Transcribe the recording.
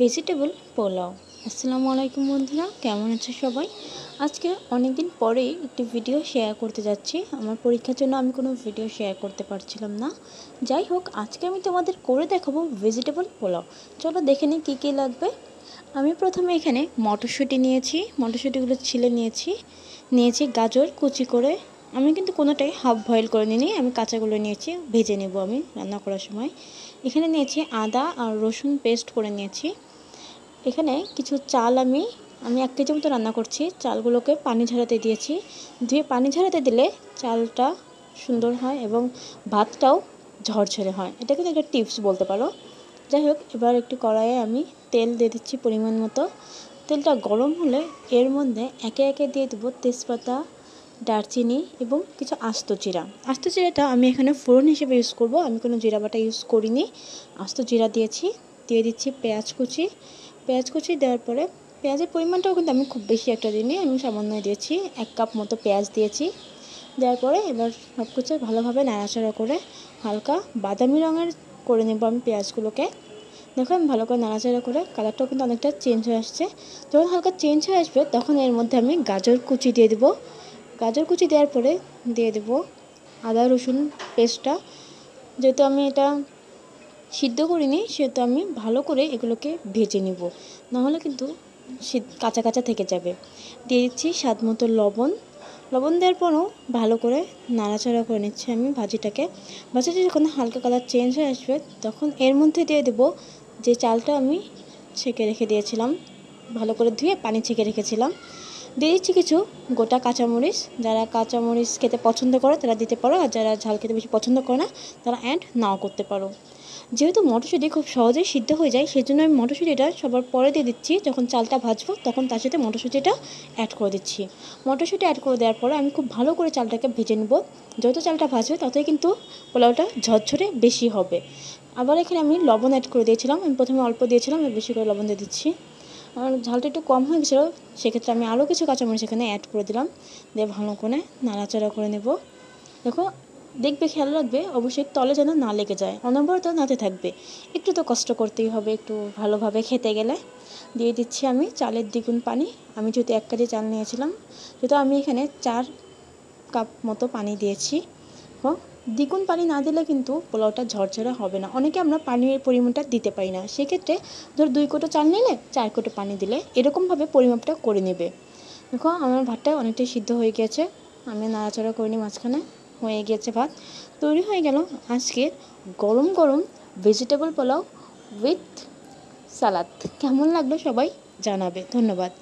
Vegetable pulao আসসালামু আলাইকুম বন্ধুরা, কেমন আছে সবাই? আজকে অনেক দিন পরেই একটি ভিডিও শেয়ার করতে যাচ্ছি। আমার পরীক্ষার জন্য আমি কোনো ভিডিও শেয়ার করতে পারছিলাম না। যাই হোক, আজকে আমি তোমাদের করে দেখাবো ভেজিটেবল পোলাও চলো দেখে নিই কী কী লাগবে। আমি প্রথমে এখানে মটরশুঁটি নিয়েছি। মটরশুঁটিগুলো ছিলে নিয়েছি। নিয়েছি গাজর কুচি করে। আমি কিন্তু কোনোটাই হাফ বয়েল করে নিই আমি কাঁচাগুলো নিয়েছি, ভেজে নেব আমি রান্না করার সময়। এখানে নিয়েছি আদা আর রসুন পেস্ট করে নিয়েছি। এখানে কিছু চাল আমি আমি এক কেজি মতো রান্না করছি। চালগুলোকে পানি ঝরাতে দিয়েছি। ধুয়ে পানি ঝরাতে দিলে চালটা সুন্দর হয় এবং ভাতটাও ঝরঝরে হয়। এটা কিন্তু একটা টিপস বলতে পারো। যাই হোক, এবার একটি কড়াইয়ে আমি তেল দিয়ে দিচ্ছি পরিমাণ মতো। তেলটা গরম হলে এর মধ্যে একে একে দিয়ে দেবো তেজপাতা, দারচিনি এবং কিছু আস্ত জিরা। আস্ত জিরাটা আমি এখানে ফোড়ন হিসেবে ইউজ করব। আমি কোনো জিরা বাটা ইউজ করিনি। আস্ত জিরা দিয়েছি। দিয়ে দিচ্ছি পেঁয়াজ কুচি। পেঁয়াজ কুচি দেওয়ার পরে পেঁয়াজের পরিমাণটাও কিন্তু আমি খুব বেশি একটা দিইনি, আমি সামান্য দিয়েছি, এক কাপ মতো পেঁয়াজ দিয়েছি। দেওয়ার পরে এবার সব কিছু ভালোভাবে নাড়াচাড়া করে হালকা বাদামি রঙের করে নেব আমি পেঁয়াজগুলোকে। দেখো আমি ভালো করে নাড়াচাড়া করে কালারটাও কিন্তু অনেকটা চেঞ্জ হয়ে আসছে। যখন হালকা চেঞ্জ হয়ে আসবে তখন এর মধ্যে আমি গাজর কুচি দিয়ে দেবো। গাজর কুচি দেওয়ার পরে দিয়ে দেবো আদা রসুন পেস্টটা। যেহেতু আমি এটা সিদ্ধ করিনি, সেহেতু আমি ভালো করে এগুলোকে ভেজে নিব। নাহলে কিন্তু কাঁচা কাঁচা থেকে যাবে। দিয়ে দিচ্ছি স্বাদ মতো লবণ। লবণ দেওয়ার পরও ভালো করে নাড়াচাড়া করে নিচ্ছি আমি ভাজিটাকে। ভাজিটা যখন হালকা কালার চেঞ্জ হয়ে আসবে, তখন এর মধ্যে দিয়ে দেবো যে চালটা আমি ছেঁকে রেখে দিয়েছিলাম। ভালো করে ধুয়ে পানি ছেঁকে রেখেছিলাম। দিয়ে দিচ্ছি কিছু, গোটা কাঁচামরিচ। যারা কাঁচামরিচ খেতে পছন্দ করে, তারা দিতে পারো। আর যারা ঝাল খেতে বেশি পছন্দ করে না, তারা অ্যাড নাও করতে পারো। যেহেতু মটরশুঁটি খুব সহজেই সিদ্ধ হয়ে যায় সেই জন্য আমি মটরশুঁটিটা সবার পরে দিয়ে দিচ্ছি। যখন চালটা ভাজবো, তখন তার সাথে মটরশুঁটিটা অ্যাড করে দিচ্ছি। মটরশুঁটি অ্যাড করে দেওয়ার পরে আমি খুব ভালো করে চালটাকে ভেজে নেব। যত চালটা ভাজবে, ততই কিন্তু পোলাওটা ঝরঝরে বেশি হবে। আবার এখানে আমি লবণ অ্যাড করে দিয়েছিলাম। আমি প্রথমে অল্প দিয়েছিলাম বেশি করে লবণ দিয়ে দিচ্ছি। আর ঝালটা একটু কম হয়ে গেছিল, সেক্ষেত্রে আমি আরও কিছু কাঁচামরিচ এখানে অ্যাড করে দিলাম। দিয়ে ভালো করে নাড়াচাড়া করে নেব। দেখো, দেখবে খেয়াল রাখবে, অবশ্যই তলে যেন না লেগে যায়, অনবরত নাতে থাকবে। একটু তো কষ্ট করতেই হবে, একটু ভালোভাবে খেতে গেলে। দিয়ে দিচ্ছি আমি চালের দ্বিগুণ পানি। আমি যেহেতু এক কেজি চাল নিয়েছিলাম যেহেতু আমি এখানে চার কাপ মতো পানি দিয়েছি। ও দ্বিগুণ পানি না দিলে কিন্তু পোলাওটা ঝরঝরে হবে না। অনেকে আমরা পানির পরিমাণটা দিতে পারি না। সেক্ষেত্রে ধর দুই কোটো চাল নিলে চার কোটো পানি দিলে এরকমভাবে পরিমাপটা করে নেবে। দেখো, আমার ভাতটা অনেকটাই সিদ্ধ হয়ে গিয়েছে আমি নাড়াচাড়া করিনি মাঝখানে। হয়ে গিয়েছে ভাত। তৈরি হয়ে গেল আজকের গরম গরম ভেজিটেবল পোলাও উইথ সালাদ কেমন লাগল সবাই জানাবে। ধন্যবাদ।